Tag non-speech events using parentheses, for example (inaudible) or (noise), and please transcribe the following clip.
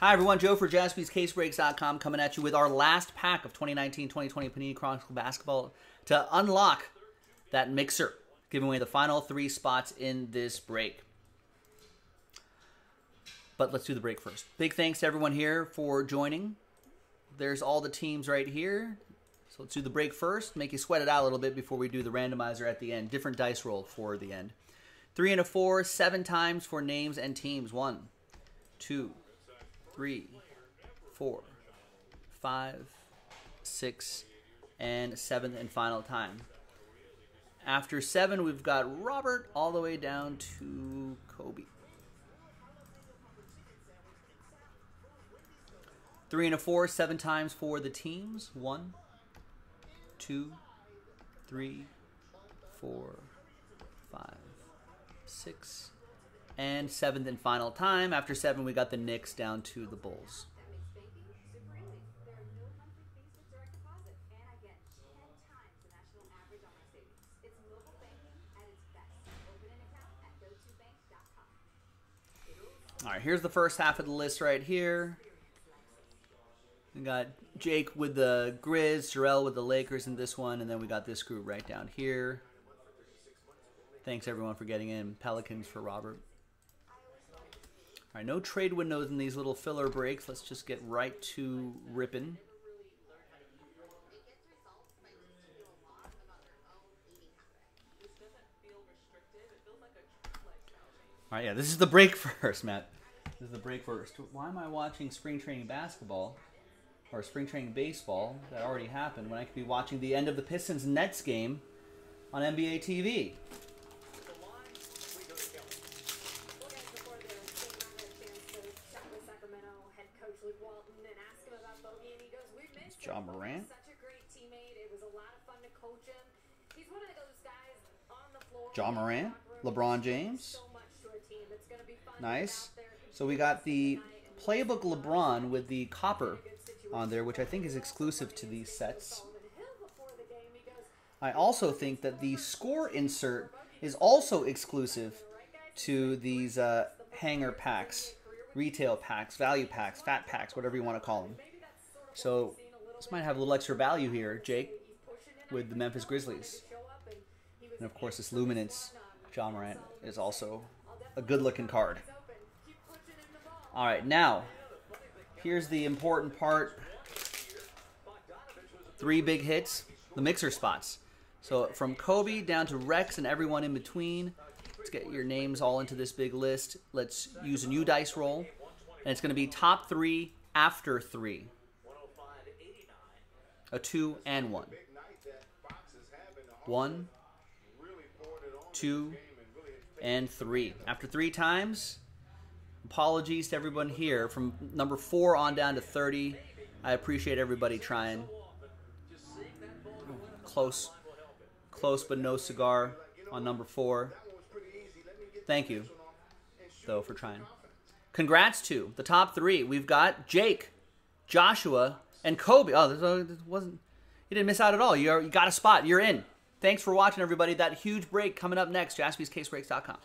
Hi, everyone. Joe for jaspyscasebreaks.com coming at you with our last pack of 2019 2020 Panini Chronicle basketball to unlock that mixer, giving away the final three spots in this break. But let's do the break first. Big thanks to everyone here for joining. There's all the teams right here. So let's do the break first. Make you sweat it out a little bit before we do the randomizer at the end. Different dice roll for the end. Three and a four, seven times for names and teams. One, two, three, four, five, six, and seventh and final time. After seven, we've got Robert all the way down to Kobe. Three and a four, seven times for the teams. One, two, three, four, five, six, and seventh and final time. After seven, we got the Knicks down to the Bulls. All right, here's the first half of the list right here. We got Jake with the Grizz, Jarrell with the Lakers in this one, and then we got this group right down here. Thanks everyone for getting in. Pelicans for Robert. All right, no trade windows in these little filler breaks. Let's just get right to ripping. All right, yeah, this is the break (laughs) first, Matt. This is the break first. Why am I watching spring training basketball or spring training baseball that already happened when I could be watching the end of the Pistons Nets game on NBA TV? It's Ja Morant. John Morant, LeBron James. Nice. So we got the playbook LeBron with the copper on there, which I think is exclusive to these sets. I also think that the score insert is also exclusive to these uh, hanger packs, retail packs, value packs, fat packs, whatever you want to call them. So this might have a little extra value here, Jake, with the Memphis Grizzlies. And of course, this Luminance Ja Morant is also a good looking card. All right, now here's the important part. Three big hits, the mixer spots. So from Kobe down to Rex and everyone in between. Let's get your names all into this big list. Let's use a new dice roll. And it's going to be top three after three. A two and one. One, two, and three. After three times, apologies to everyone here from number four on down to 30. I appreciate everybody trying. Close, close, but no cigar on number four. Thank you, though, for trying. Congrats to the top three. We've got Jake, Joshua, and Kobe. Oh, this uh, wasn't. You didn't miss out at all. you you got a spot. You're in. Thanks for watching, everybody. That huge break coming up next. JaspysCaseBreaks.com.